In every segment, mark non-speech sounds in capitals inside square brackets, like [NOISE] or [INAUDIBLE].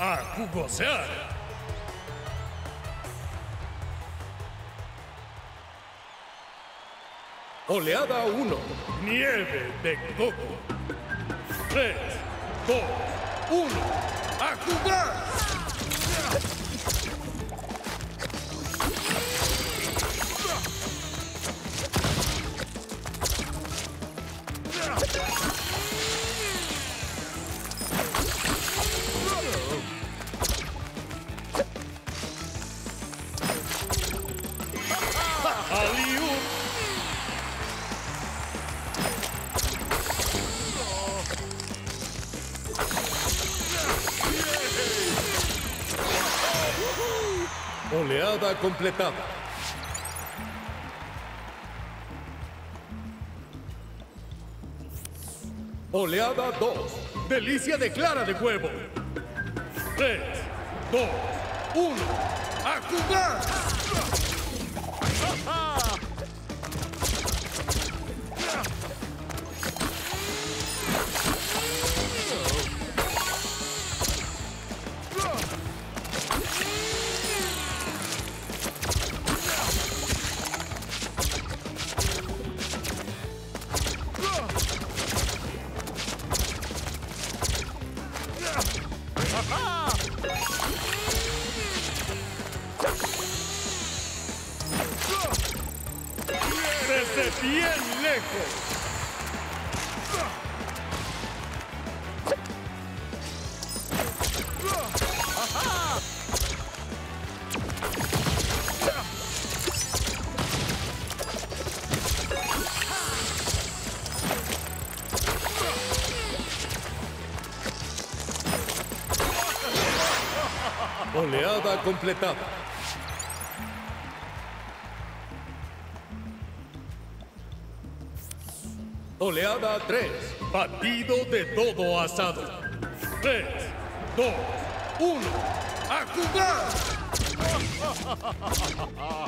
A jugosear. Oleada 1. Nieve de coco. 3, 2, 1. ¡A jugar! Oleada completada. Oleada 2. Delicia de clara de huevo. 3, 2, 1. ¡A! Ha ha! Bien lejos. Oleada completada. Oleada 3. Batido de todo asado. 3, 2, 1. ¡A!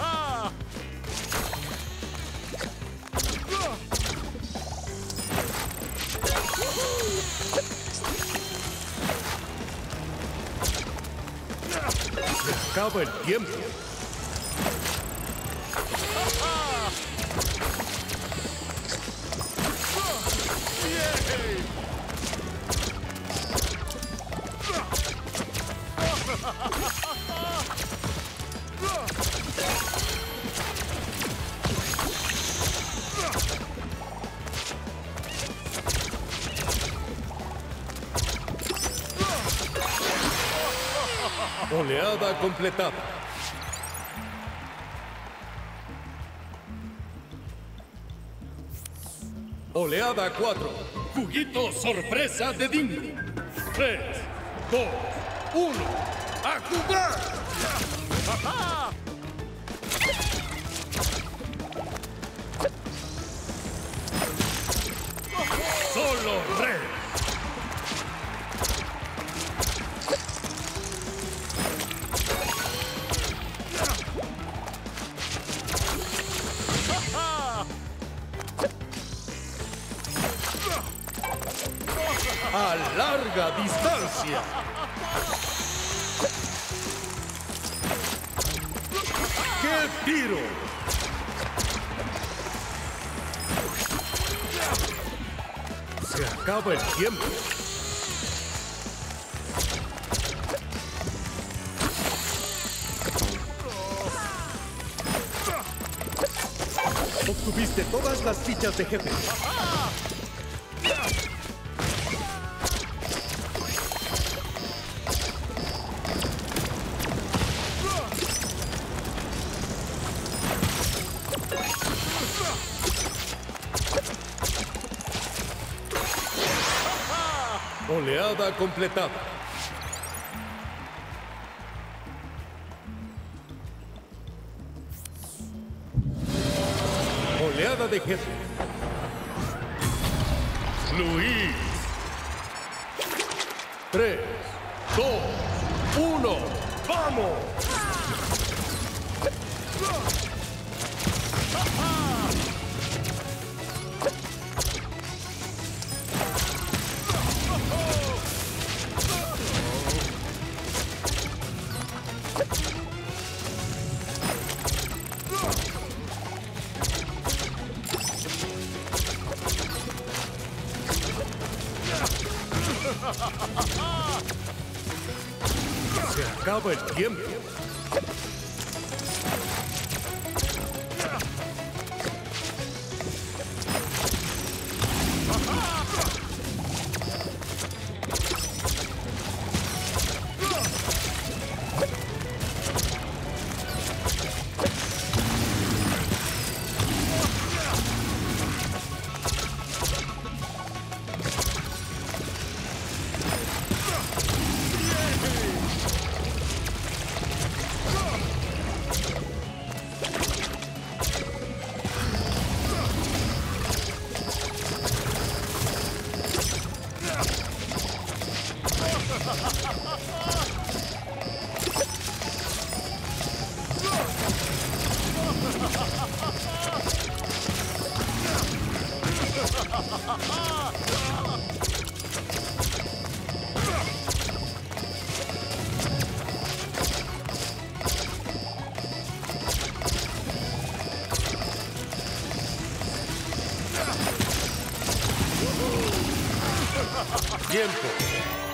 [LAUGHS] Acaba el tiempo. Oleada completada. Oleada 4. Juguito sorpresa de Dingo. 3, 2, 1. ¡A jugar! Solo larga distancia. ¡Qué tiro! Se acaba el tiempo. Obtuviste todas las fichas de jefe. Oleada completada. Oleada de jefe. Luis. 3, 2, 1, ¡vamos! Se acaba Tiempo.